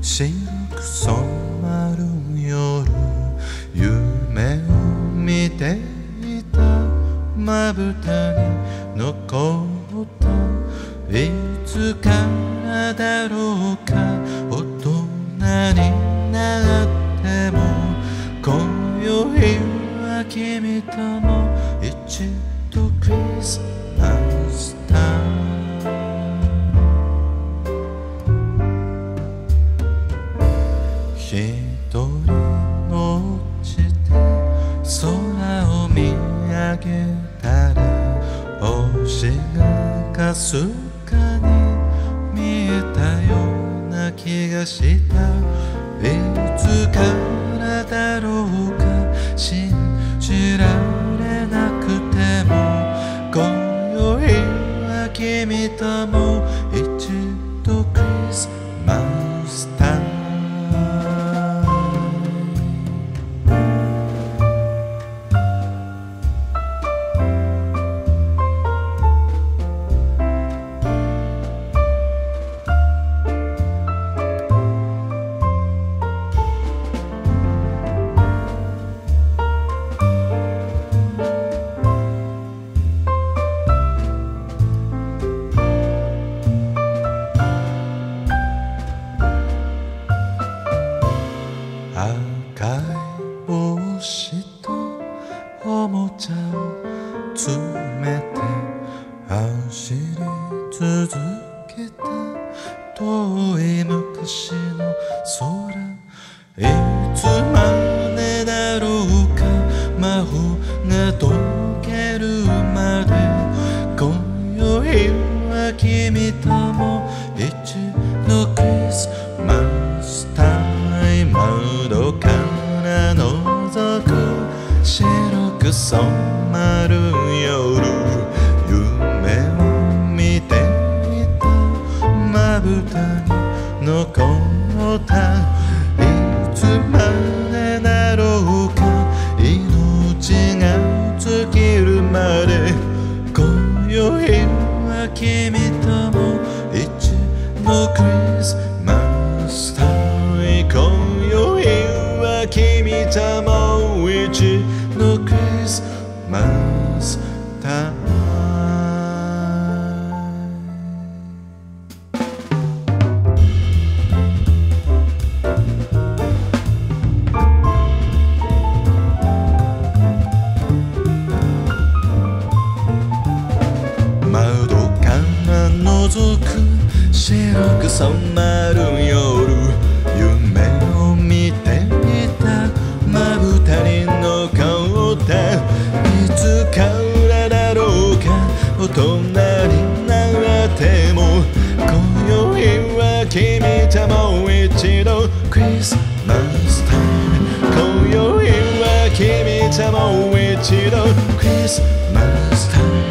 シンク染まる夜夢を見ていたまぶたに残った。いつからだろうか上げたら星がかすかに見えたような気がした。いつからだろうか信じられなくても今宵は君とも子とおもちゃを詰めて走り続けた遠い昔の空いつまでだろうか魔法が解けるまで今宵は君とも一度クリスマス染まる夜夢を見ていたまぶたに残ったいつまでだろうか命が尽きるまで今宵は君とも一度クリスマスタイ今宵は君ともく染まる夜夢を見ていたまぶたに残ったいつからだろうか大人になっても今宵は君ともう一度クリスマスタイム今宵は君ともう一度クリスマスタイム